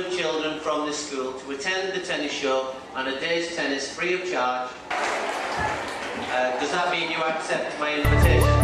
children from this school to attend the tennis show and a day's tennis free of charge. Uh, does that mean you accept my invitation?